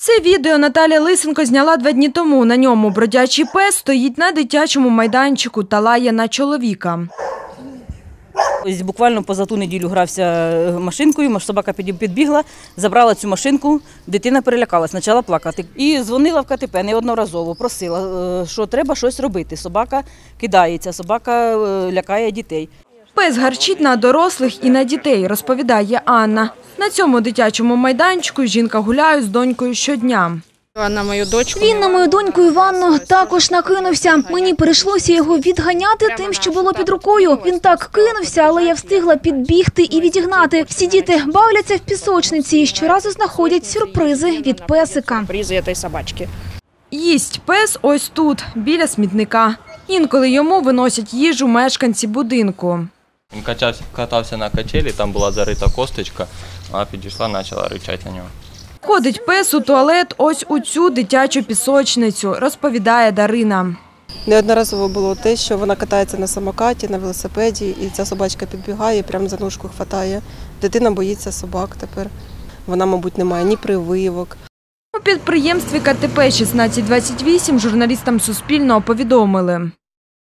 Це відео Наталя Лисенко зняла два дні тому. На ньому бродячий пес стоїть на дитячому майданчику та лає на чоловіка. Ось Буквально поза ту неділю грався е, машинкою, собака підбігла, забрала цю машинку, дитина перелякалась, почала плакати. І дзвонила в КТП неодноразово, просила, е, що треба щось робити. Собака кидається, собака е, лякає дітей. Пес гарчить на дорослих і на дітей, розповідає Анна. На цьому дитячому майданчику жінка гуляє з донькою щодня. На мою дочку. Він на мою доньку Іванну також накинувся. Мені прийшлося його відганяти тим, що було під рукою. Він так кинувся, але я встигла підбігти і відігнати. Всі діти бавляться в пісочниці і щоразу знаходять сюрпризи від песика. Призи этой собачки. Їсть пес ось тут, біля смітника. Інколи йому виносять їжу мешканці будинку. Він качався, катався на качелі, там була зарита косточка, вона підійшла, почала ричати на нього. Ходить пес у туалет ось у цю дитячу пісочницю, розповідає Дарина. Неодноразово було те, що вона катається на самокаті, на велосипеді, і ця собачка підбігає, прямо за ножку хватає. Дитина боїться собак тепер. Вона, мабуть, не має ні прививок. У підприємстві КТП 1628 журналістам Суспільного повідомили.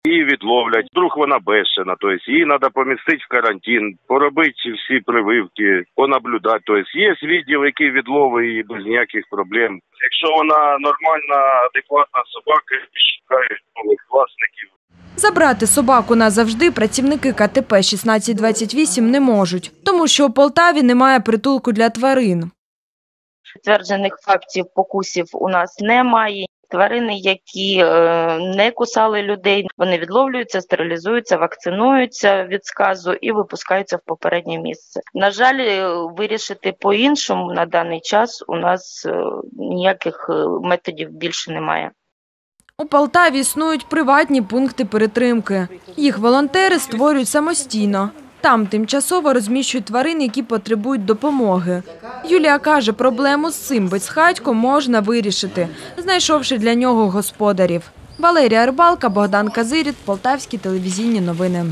Її відловлять. Вдруг вона бешена, тобто її треба помістити в карантин, поробити всі прививки, понаблюдати. Тобто є відділ, який відловить її без ніяких проблем. Якщо вона нормальна, адекватна собака, шукають нових власників. Забрати собаку назавжди працівники КТП 1628 не можуть, тому що у Полтаві немає притулку для тварин. Підтверджених фактів покусів у нас немає. Тварини, які е, не кусали людей, вони відловлюються, стерилізуються, вакцинуються від сказу і випускаються в попереднє місце. На жаль, е, вирішити по-іншому на даний час у нас е, ніяких методів більше немає. У Полтаві існують приватні пункти перетримки. Їх волонтери створюють самостійно. Там тимчасово розміщують тварин, які потребують допомоги. Юлія каже, проблему з цим безхатько можна вирішити, знайшовши для нього господарів. Валерія Рибалка, Богдан Казиріт, Полтавські телевізійні новини.